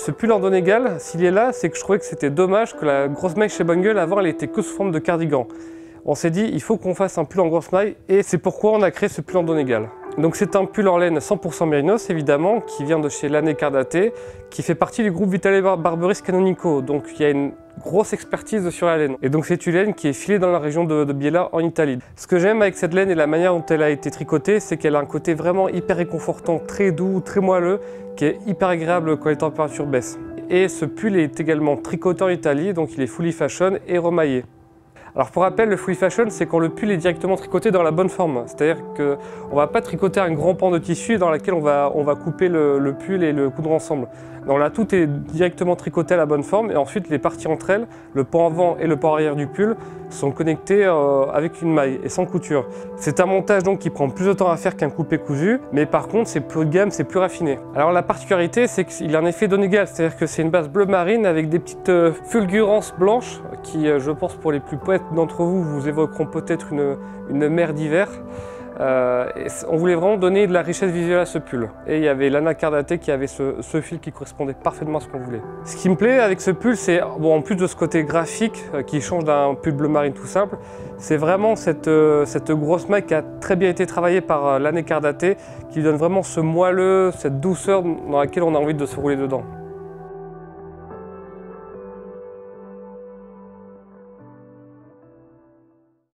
Ce pull en Donegal, s'il est là, c'est que je trouvais que c'était dommage que la grosse maille chez Bungle, avant, elle était que sous forme de cardigan. On s'est dit, il faut qu'on fasse un pull en grosse maille, et c'est pourquoi on a créé ce pull en Donegal. Donc c'est un pull en laine 100% mérinos évidemment, qui vient de chez Lané Cardaté, qui fait partie du groupe Vitale Barberis Canonico, donc il y a une grosse expertise sur la laine. Et donc c'est une laine qui est filée dans la région de, de Biella en Italie. Ce que j'aime avec cette laine et la manière dont elle a été tricotée, c'est qu'elle a un côté vraiment hyper réconfortant, très doux, très moelleux, qui est hyper agréable quand les températures baissent. Et ce pull est également tricoté en Italie, donc il est fully fashion et remaillé. Alors pour rappel, le free fashion, c'est quand le pull est directement tricoté dans la bonne forme. C'est-à-dire qu'on ne va pas tricoter un grand pan de tissu dans lequel on va, on va couper le, pull et le coudre ensemble. Donc là, tout est directement tricoté à la bonne forme et ensuite les parties entre elles, le pan avant et le pan arrière du pull, sont connectés euh, avec une maille et sans couture. C'est un montage donc qui prend plus de temps à faire qu'un coupé cousu, mais par contre c'est plus de gamme, c'est plus raffiné. Alors la particularité, c'est qu'il a un effet Donegal, c'est-à-dire que c'est une base bleu marine avec des petites euh, fulgurances blanches qui, euh, je pense pour les plus poètes d'entre vous, vous évoqueront peut-être une, mer d'hiver. Euh, on voulait vraiment donner de la richesse visuelle à ce pull. Et il y avait l'Anna Cardaté qui avait ce, fil qui correspondait parfaitement à ce qu'on voulait. Ce qui me plaît avec ce pull, c'est, bon, en plus de ce côté graphique euh, qui change d'un pull bleu marine tout simple, c'est vraiment cette, euh, grosse maille qui a très bien été travaillée par l'Anna Cardaté, qui donne vraiment ce moelleux, cette douceur dans laquelle on a envie de se rouler dedans.